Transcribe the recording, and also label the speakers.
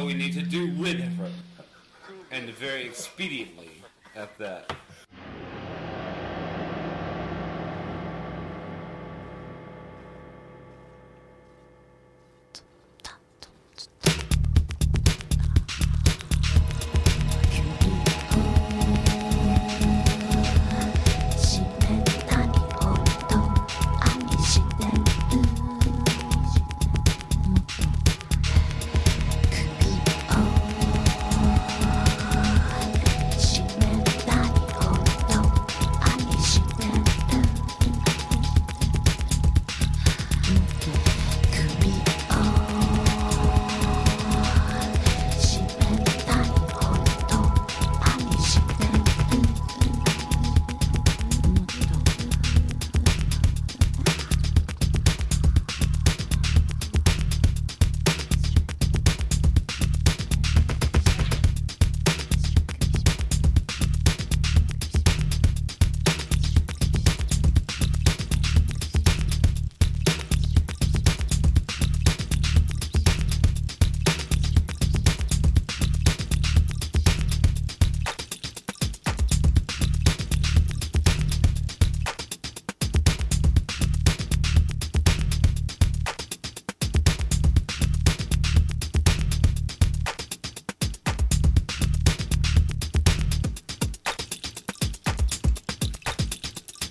Speaker 1: So we need to do with effort. And very expediently at that.